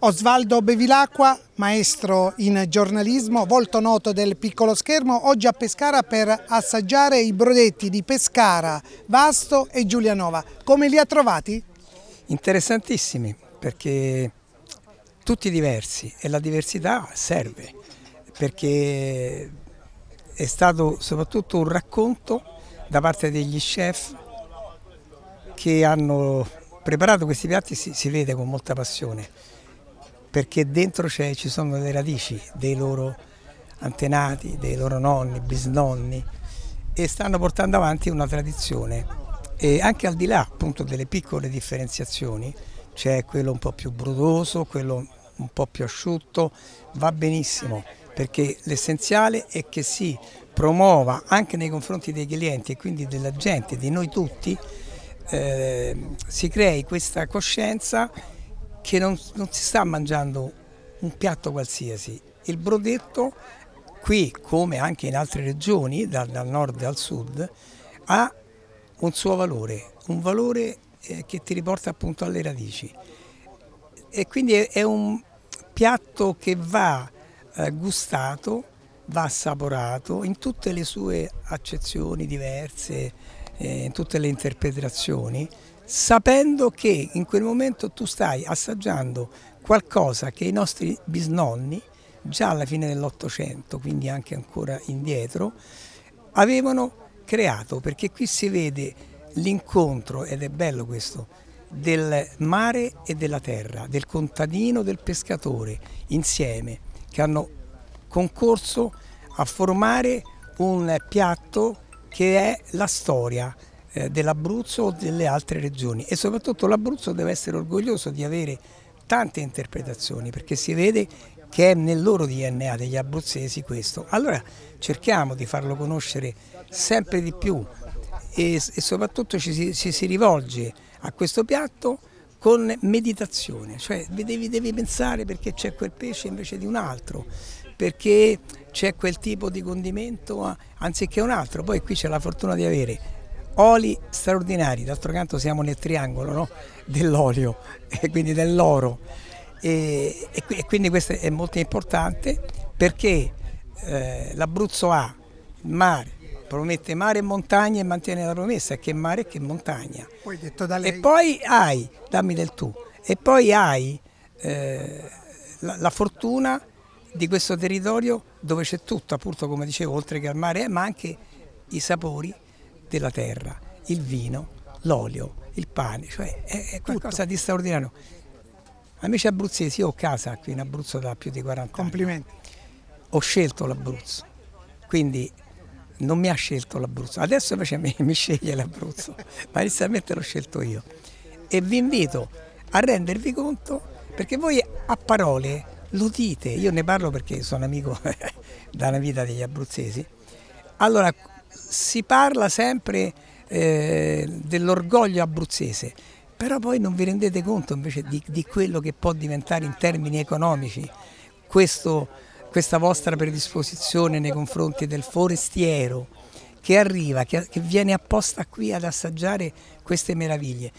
Osvaldo Bevilacqua, maestro in giornalismo, volto noto del piccolo schermo, oggi a Pescara per assaggiare i brodetti di Pescara, Vasto e Giulianova. Come li ha trovati? Interessantissimi perché tutti diversi e la diversità serve perché è stato soprattutto un racconto da parte degli chef che hanno preparato questi piatti, si, si vede con molta passione perché dentro ci sono le radici dei loro antenati, dei loro nonni, bisnonni e stanno portando avanti una tradizione. E anche al di là appunto delle piccole differenziazioni c'è quello un po' più brudoso, quello un po' più asciutto, va benissimo perché l'essenziale è che si promuova anche nei confronti dei clienti e quindi della gente, di noi tutti, eh, si crei questa coscienza che non, non si sta mangiando un piatto qualsiasi. Il brodetto qui, come anche in altre regioni, dal, dal nord al sud, ha un suo valore, un valore eh, che ti riporta appunto alle radici. E quindi è, è un piatto che va eh, gustato, va assaporato in tutte le sue accezioni diverse, eh, in tutte le interpretazioni, sapendo che in quel momento tu stai assaggiando qualcosa che i nostri bisnonni, già alla fine dell'Ottocento, quindi anche ancora indietro, avevano creato, perché qui si vede l'incontro, ed è bello questo, del mare e della terra, del contadino, del pescatore, insieme, che hanno concorso a formare un piatto che è la storia dell'Abruzzo o delle altre regioni e soprattutto l'Abruzzo deve essere orgoglioso di avere tante interpretazioni perché si vede che è nel loro DNA degli abruzzesi questo. Allora cerchiamo di farlo conoscere sempre di più e, e soprattutto ci si, ci si, rivolge a questo piatto con meditazione, cioè devi, devi pensare perché c'è quel pesce invece di un altro, perché c'è quel tipo di condimento anziché un altro. Poi qui c'è la fortuna di avere oli straordinari, d'altro canto siamo nel triangolo no? dell'olio e quindi dell'oro e, e, quindi questo è molto importante perché eh, l'Abruzzo ha il mare, promette mare e montagna e mantiene la promessa che mare e che montagna. Poi e poi hai, dammi del tu, e poi hai eh, la, la fortuna di questo territorio dove c'è tutto, appunto come dicevo, oltre che al mare, ma anche i sapori della terra, il vino, l'olio, il pane, cioè è, è qualcosa di straordinario. Amici abruzzesi, io ho casa qui in Abruzzo da più di 40 Complimenti. anni. Complimenti. Ho scelto l'Abruzzo, quindi non mi ha scelto l'Abruzzo, adesso invece mi, mi sceglie l'Abruzzo, ma inizialmente l'ho scelto io. E vi invito a rendervi conto, perché voi a parole lo dite, io ne parlo perché sono amico da una vita degli abruzzesi, allora si parla sempre eh, dell'orgoglio abruzzese, però poi non vi rendete conto invece di, di quello che può diventare in termini economici questo, questa vostra predisposizione nei confronti del forestiero che arriva, che, che viene apposta qui ad assaggiare queste meraviglie.